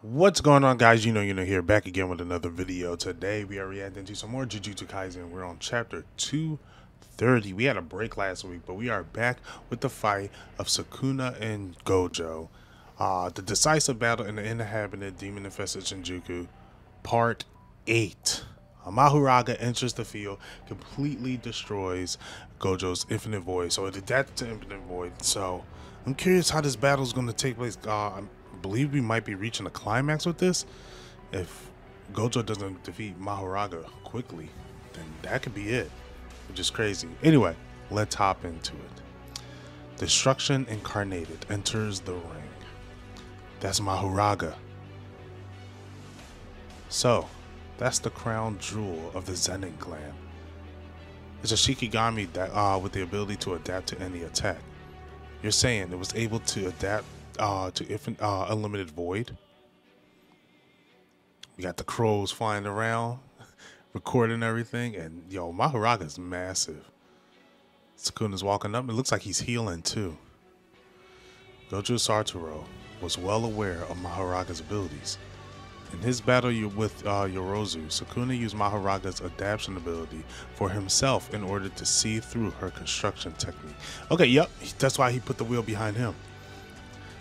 What's going on guys? You know you know here back again with another video. Today we are reacting to some more Jujutsu Kaisen. We're on chapter 230. We had a break last week, but we are back with the fight of Sukuna and Gojo. Uh, the decisive battle in the inhabited demon infested Shinjuku, part 8. Mahoraga enters the field, completely destroys Gojo's infinite void. So it adapts to infinite void. So I'm curious how this battle is going to take place. Uh, believe we might be reaching a climax with this. If Gojo doesn't defeat Mahoraga quickly, then that could be it, which is crazy. Anyway, let's hop into it. Destruction Incarnated enters the ring. That's Mahoraga. So, that's the crown jewel of the Zenin clan. It's a Shikigami that uh, with the ability to adapt to any attack. You're saying it was able to adapt uh, to infin- uh, Unlimited Void. We got the crows flying around, recording everything, and yo, is massive. Sukuna's walking up. It looks like he's healing too. Gojo Satoru was well aware of Mahoraga's abilities. In his battle with uh, Yorozu, Sukuna used Mahoraga's adaptation ability for himself in order to see through her construction technique. Okay, yep, that's why he put the wheel behind him.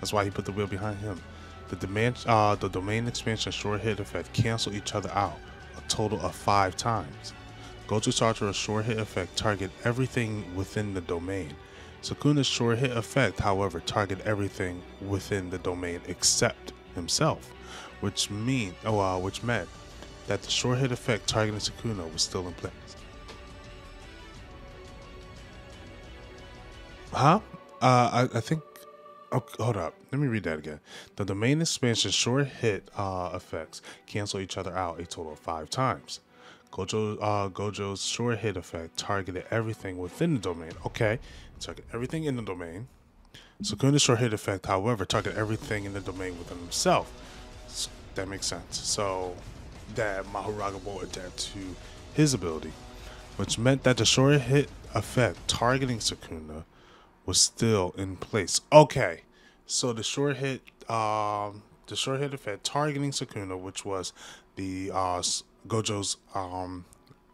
That's why he put the wheel behind him. The, demand, uh, the domain expansion sure hit effect cancel each other out a total of five times. Gojo Satoru's sure hit effect target everything within the domain. Sukuna's sure hit effect, however, target everything within the domain except himself, which mean oh uh, which meant that the sure hit effect targeting Sukuna was still in place. Huh? Uh, I, I think Oh, hold up. Let me read that again. The domain expansion sure hit uh, effects cancel each other out a total of five times. Gojo, uh, Gojo's sure hit effect targeted everything within the domain. Okay, target everything in the domain. Sukuna's sure hit effect, however, target everything in the domain within himself. So that makes sense. So that Mahoraga will adapt to his ability, which meant that the sure hit effect targeting Sukuna was still in place. Okay, so the sure hit, um, the sure hit effect targeting Sukuna, which was the uh, Gojo's um,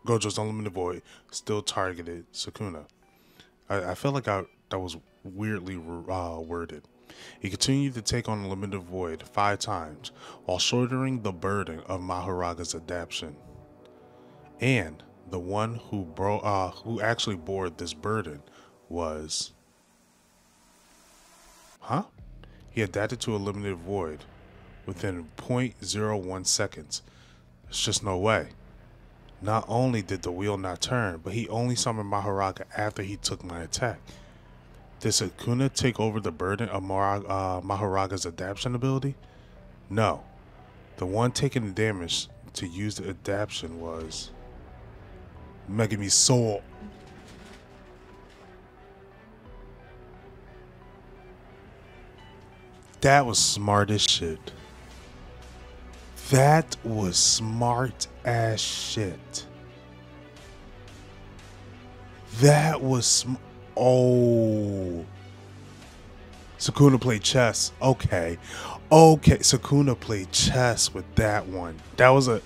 Gojo's Unlimited Void, still targeted Sukuna. I, I felt like I that was weirdly uh, worded. He continued to take on Unlimited Void five times while shouldering the burden of Mahoraga's adaptation. And the one who bro uh, who actually bore this burden was Huh? He adapted to a limited void within 0.01 seconds. There's just no way. Not only did the wheel not turn, but he only summoned Mahoraga after he took my attack. Did Sukuna take over the burden of uh, Mahoraga's adaptation ability? No. The one taking the damage to use the adaptation was Megumi Soul. That was smart as shit. That was smart as shit. That was sm- oh. Sakuna played chess. Okay. Okay. Sakuna played chess with that one. That was a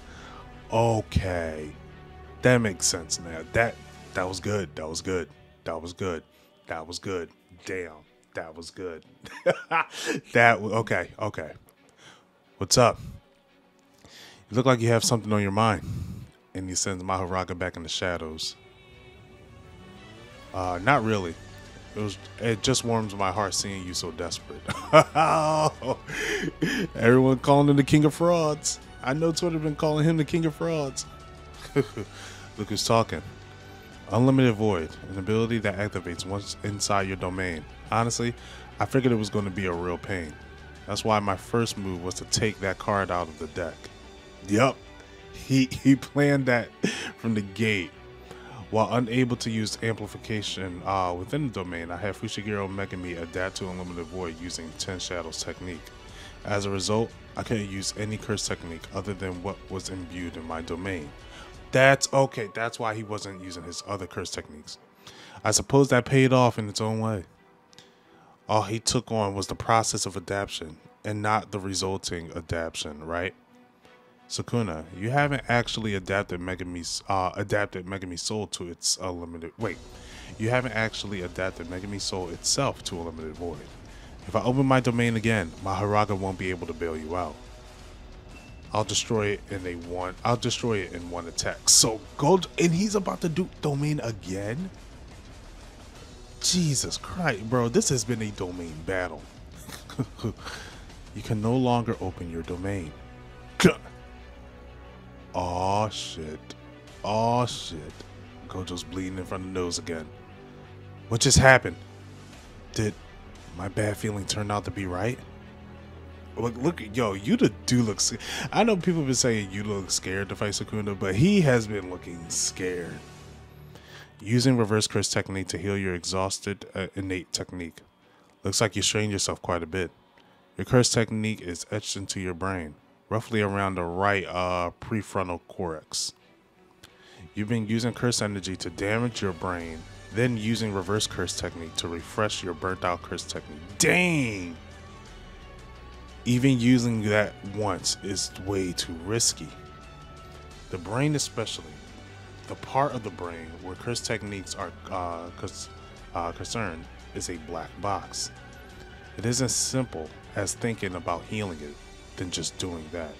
okay. That makes sense now. That that was good. That was good. That was good. That was good. Damn that was good. that okay, okay. What's up? You look like you have something on your mind. And he sends Mahoraga back in the shadows. Uh, not really. It was. It just warms my heart seeing you so desperate. Everyone calling him the king of frauds. I know Twitter been calling him the king of frauds. Look who's talking. Unlimited Void, an ability that activates once inside your domain. Honestly, I figured it was going to be a real pain. That's why my first move was to take that card out of the deck. Yup, he, he planned that from the gate. While unable to use amplification uh, within the domain, I had Fushiguro Megumi adapt to Unlimited Void using 10 Shadows technique. As a result, I couldn't use any curse technique other than what was imbued in my domain. That's okay. That's why he wasn't using his other curse techniques. I suppose that paid off in its own way. All he took on was the process of adaptation and not the resulting adaptation, right? Sakuna, you haven't actually adapted Megami's uh, adapted Megami Soul to its unlimited. Wait, you haven't actually adapted Megami Soul itself to a limited void. If I open my domain again, Mahoraga won't be able to bail you out. I'll destroy it in a one. I'll destroy it in one attack. So gold, and he's about to do domain again. Jesus Christ, bro! This has been a domain battle. you can no longer open your domain. Oh shit. Oh shit. Gojo's bleeding in front of the nose again. What just happened? Did my bad feeling turn out to be right? Look, look, yo, Yuta do look. I know people have been saying you look scared to fight Sukuna, but he has been looking scared. Using reverse curse technique to heal your exhausted uh, innate technique. Looks like you strained yourself quite a bit. Your curse technique is etched into your brain roughly around the right uh, prefrontal cortex. You've been using curse energy to damage your brain, then using reverse curse technique to refresh your burnt out curse technique. Dang! Even using that once is way too risky. The brain, especially, the part of the brain where curse techniques are uh, uh, concerned, is a black box. It isn't simple as thinking about healing it than just doing that.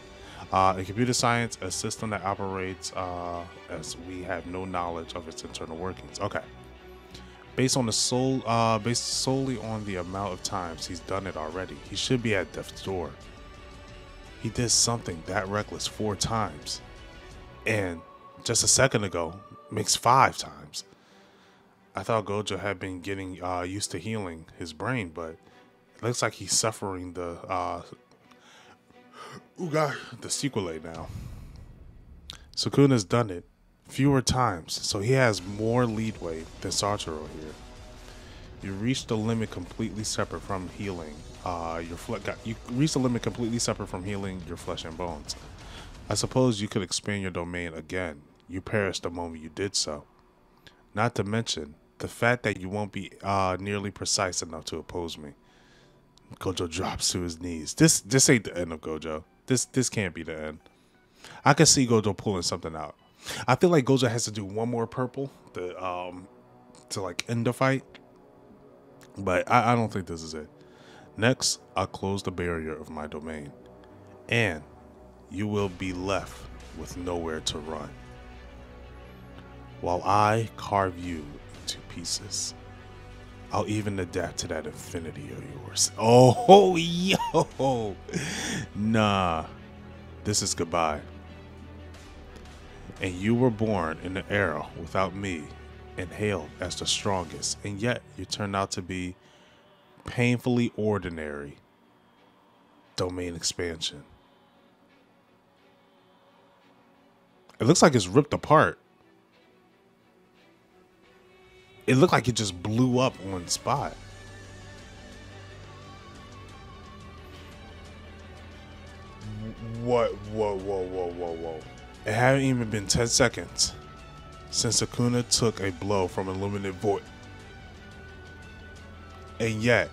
Uh, in computer science, a system that operates uh, as we have no knowledge of its internal workings. Okay. Based on the soul, uh, based solely on the amount of times he's done it already, he should be at death's door. He did something that reckless four times, and just a second ago, makes five times. I thought Gojo had been getting uh, used to healing his brain, but it looks like he's suffering the uh, Uga, the sequel now. Sukuna's done it fewer times, so he has more leadway than Satoru here. You reach the limit completely separate from healing. Uh, your fle- got, you reach the limit completely separate from healing your flesh and bones. I suppose you could expand your domain again. You perished the moment you did so. Not to mention the fact that you won't be uh, nearly precise enough to oppose me. Gojo drops to his knees. This this ain't the end of Gojo. This this can't be the end. I can see Gojo pulling something out. I feel like Gojo has to do one more purple to um to like end the fight. But I, I don't think this is it. Next, I'll close the barrier of my domain. And you will be left with nowhere to run. While I carve you into pieces. I'll even adapt to that infinity of yours. Oh, yo. Nah. This is goodbye. And you were born in an era without me and hailed as the strongest, and yet you turned out to be painfully ordinary. Domain expansion. It looks like it's ripped apart. it looked like it just blew up on spot. What? Whoa, whoa, whoa, whoa, whoa. It hadn't even been 10 seconds since Sukuna took a blow from Unlimited Void. And yet,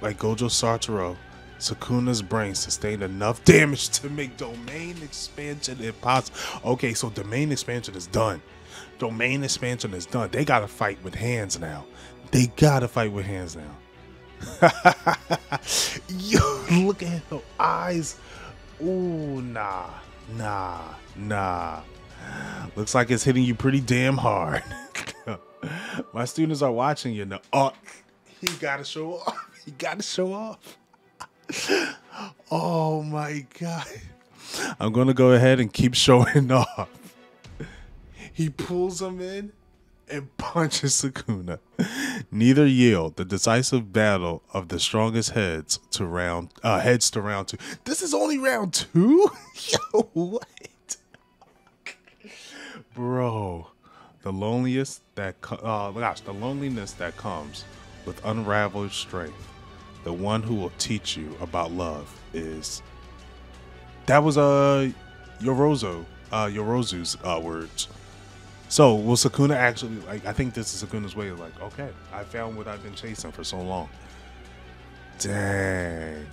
like Gojo Satoru, Sakuna's brain sustained enough damage to make domain expansion impossible. Okay, so domain expansion is done domain expansion is done. They gotta fight with hands now. They gotta fight with hands now. Yo, look at her eyes. Ooh, nah, nah, nah. Looks like it's hitting you pretty damn hard. My students are watching you now. Oh, he gotta show off. He gotta show off. oh my god. I'm gonna go ahead and keep showing off. He pulls him in and punches Sukuna. Neither yield. The decisive battle of the strongest heads to round uh, heads to round two. This is only round two. Yo, what? Bro, the loneliest that uh, gosh, the loneliness that comes with unraveled strength. The one who will teach you about love is. That was uh Yorozo, uh Yorozu's uh, words. So will Sakuna actually like? I think this is Sakuna's way of like, okay, I found what I've been chasing for so long. Dang.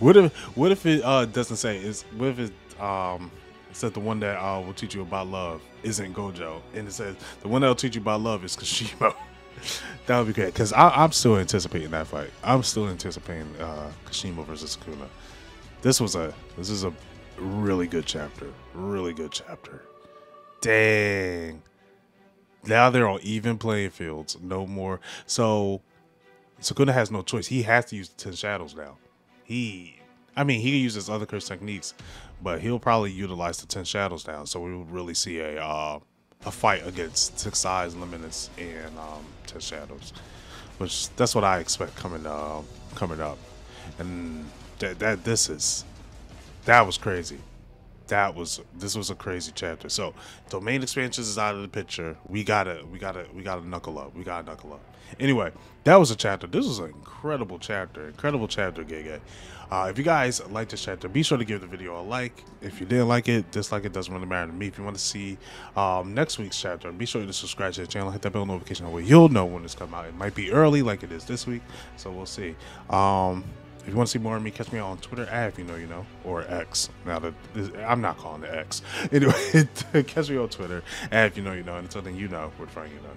What if what if it uh, doesn't say is what if it um said the one that uh, will teach you about love isn't Gojo and it says the one that will teach you about love is Kashimo. that would be great because I'm still anticipating that fight. I'm still anticipating uh, Kashimo versus Sakuna. This was a this is a really good chapter. Really good chapter. Dang. Now they're on even playing fields. No more. So Sakuna has no choice. He has to use the Ten Shadows now. He, I mean, he uses other curse techniques, but he'll probably utilize the Ten Shadows now. So we will really see a uh, a fight against Six Eyes, Limitless, and um, Ten Shadows, which that's what I expect coming uh, coming up. And that that this is that was crazy that was this was a crazy chapter. So domain expansions is out of the picture. We gotta we gotta we gotta knuckle up. We gotta knuckle up. Anyway, that was a chapter. This was an incredible chapter. Incredible chapter, Gege. Uh, if you guys like this chapter, be sure to give the video a like. If you didn't like it, dislike it doesn't really matter to me. If you want to see um, next week's chapter, be sure to subscribe to the channel, hit that bell notification where you'll know when it's come out. It might be early like it is this week, so we'll see. Um, if you want to see more of me, catch me on Twitter at if you know you know or X. Now that I'm not calling it X. Anyway, catch me on Twitter at if you know you know. And until then, you know, we're trying you know.